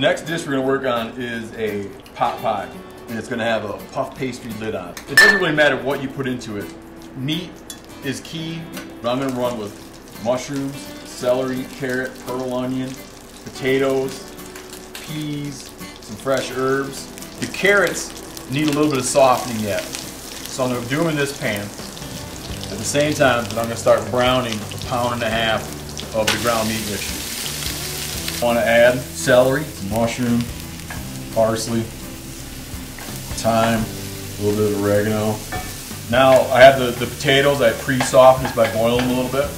next dish we're gonna work on is a pot pie. And it's gonna have a puff pastry lid on it. Doesn't really matter what you put into it. Meat is key, but I'm gonna run with mushrooms, celery, carrot, pearl onion, potatoes, peas, some fresh herbs. The carrots need a little bit of softening yet. So I'm gonna do them in this pan. At the same time, I'm gonna start browning a pound and a half of the ground meat mixture. Want to add celery, mushroom, parsley, thyme, a little bit of oregano. Now I have the, the potatoes, I pre-softened by boiling them a little bit.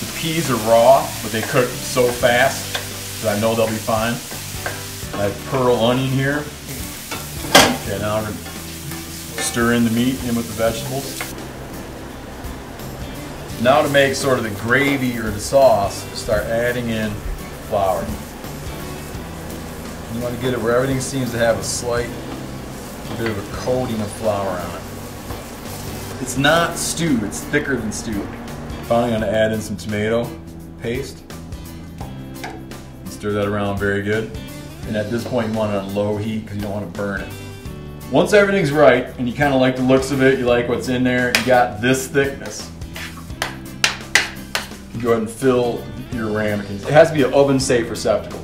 The peas are raw, but they cook so fast that I know they'll be fine. I have pearl onion here. Okay, now I'm gonna stir in the meat in with the vegetables. Now to make sort of the gravy or the sauce, start adding in flour. You want to get it where everything seems to have a slight bit of a coating of flour on it. It's not stew, it's thicker than stew. Finally, I'm going to add in some tomato paste. Stir that around very good. And at this point, you want it on low heat because you don't want to burn it. Once everything's right, and you kind of like the looks of it, you like what's in there, you got this thickness, go ahead and fill your ramekins. It has to be an oven safe receptacle.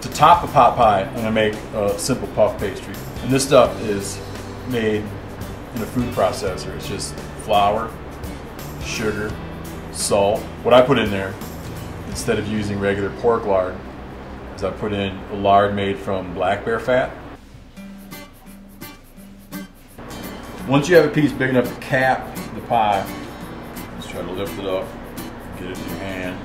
To top the pot pie, I'm gonna make a simple puff pastry. And this stuff is made in a food processor. It's just flour, sugar, salt. What I put in there, instead of using regular pork lard, is I put in a lard made from black bear fat. Once you have a piece big enough to cap the pie, let's try to lift it up. It in your hand.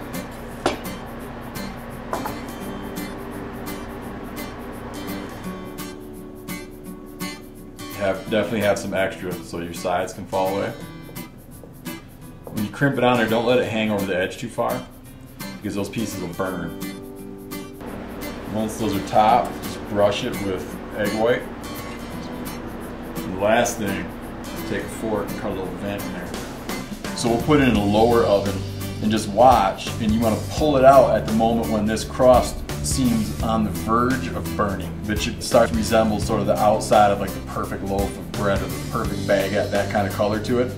Have definitely have some extra so your sides can fall away. When you crimp it on there, don't let it hang over the edge too far because those pieces will burn. Once those are topped, just brush it with egg white. And the last thing, take a fork and cut a little vent in there. So we'll put it in a lower oven and just watch and you want to pull it out at the moment when this crust seems on the verge of burning. It starts to resemble sort of the outside of like the perfect loaf of bread or the perfect baguette, that kind of color to it.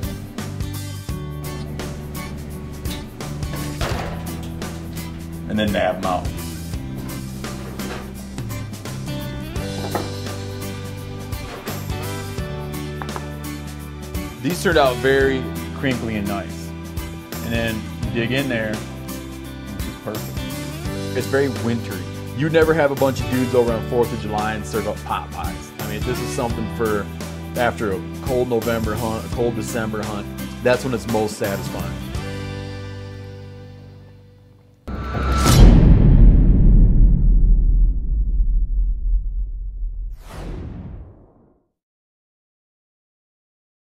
And then nab them out. These turned out very crinkly and nice. And then dig in there, it's perfect. It's very wintry. You'd never have a bunch of dudes over on 4th of July and serve up pot pies. I mean, this is something for after a cold November hunt, a cold December hunt. That's when it's most satisfying.